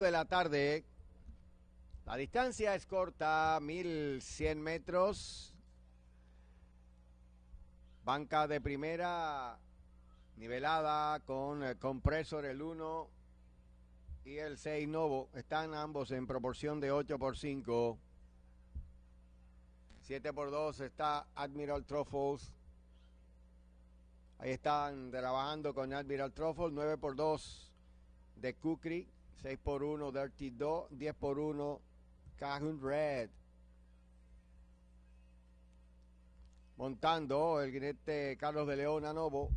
de la tarde. La distancia es corta, 1100 metros. Banca de primera nivelada con el compresor el 1 y el 6 Novo. Están ambos en proporción de 8 por 5. 7 por 2 está Admiral Truffles. Ahí están trabajando con Admiral Truffles. 9 por 2 de Kukri. 6 por 1 Dirty 2, 10 por 1 Cajun Red. Montando el guinete Carlos de León a Novo.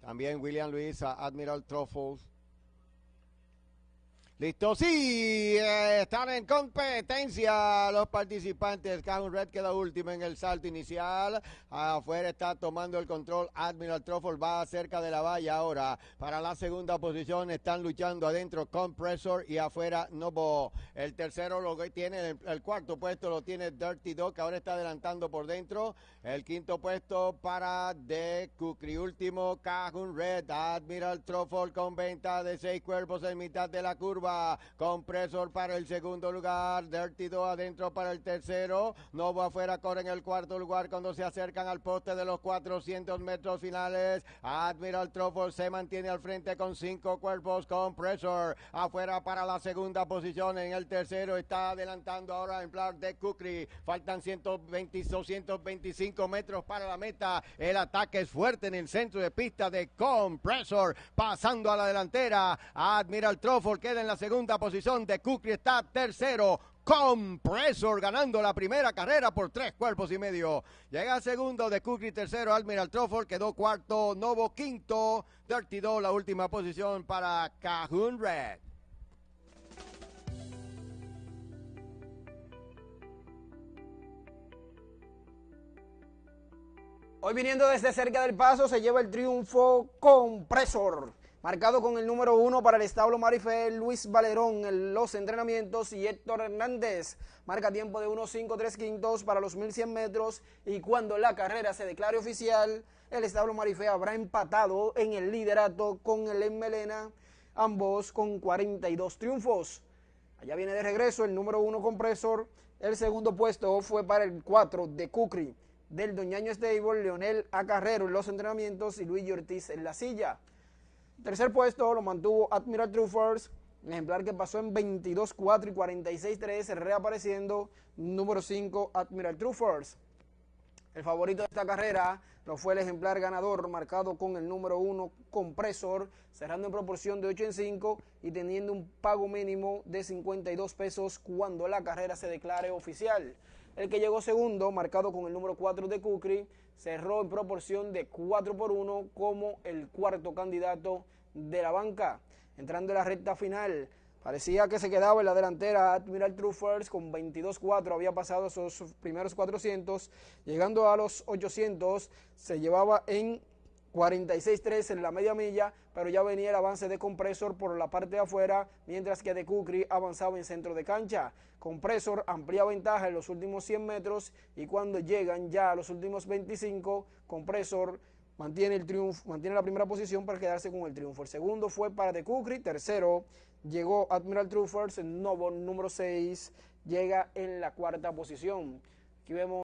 También William Luis a Admiral Truffles. Listo, sí, eh, están en competencia los participantes. Cajun Red queda último en el salto inicial. Afuera está tomando el control. Admiral Truffle va cerca de la valla ahora. Para la segunda posición están luchando adentro Compressor y afuera Novo. El tercero lo tiene, el, cuarto puesto lo tiene Dirty Dog, ahora está adelantando por dentro. El quinto puesto para De Kukri. Último Cajun Red. Admiral Truffle con venta de seis cuerpos en mitad de la curva. Compresor para el segundo lugar. Dirty 2 adentro para el tercero. Novo afuera corre en el cuarto lugar cuando se acercan al poste de los 400 metros finales. Admiral Truffle se mantiene al frente con cinco cuerpos. Compresor afuera para la segunda posición. En el tercero está adelantando ahora en plan de Kukri. Faltan 120, 225 metros para la meta. El ataque es fuerte en el centro de pista de Compressor. Pasando a la delantera. Admiral Truffle queda en la segunda posición de Kukri está tercero. Compressor ganando la primera carrera por tres cuerpos y medio. Llega segundo de Kukri, tercero Admiral Truffle, quedó cuarto Novo, quinto Dirty Dog, la última posición para Cajun Red. Hoy viniendo desde cerca del paso se lleva el triunfo Compresor marcado con el número uno para el establo Marifé, Luis Valerón en los entrenamientos y Héctor Hernández. Marca tiempo de 1.53 quintos para los 1100 metros y cuando la carrera se declare oficial, el establo Marifé habrá empatado en el liderato con el en Melena, ambos con 42 triunfos. Allá viene de regreso el número uno compresor, el segundo puesto fue para el 4 de Cucri, del Doñaño Stable, Leonel A. Carrero en los entrenamientos y Luis Ortiz en la silla. Tercer puesto lo mantuvo Admiral Truffers, un ejemplar que pasó en 22-4 y 46-3, reapareciendo número 5 Admiral Truffers. El favorito de esta carrera lo fue el ejemplar ganador, marcado con el número 1 Compresor, cerrando en proporción de 8 en 5 y teniendo un pago mínimo de 52 pesos cuando la carrera se declare oficial. El que llegó segundo, marcado con el número 4 de Kukri, cerró en proporción de 4 por 1 como el cuarto candidato de la banca. Entrando en la recta final, parecía que se quedaba en la delantera Admiral Truffers con 22-4, había pasado sus primeros 400, llegando a los 800, se llevaba en 46-3 en la media milla, pero ya venía el avance de Compresor por la parte de afuera, mientras que de Kukri avanzaba en centro de cancha. Compresor amplía ventaja en los últimos 100 metros y cuando llegan ya a los últimos 25, Compresor mantiene el triunfo, mantiene la primera posición para quedarse con el triunfo. El segundo fue para de Kukri, tercero llegó Admiral Truffers, el novo número 6 llega en la cuarta posición. Aquí vemos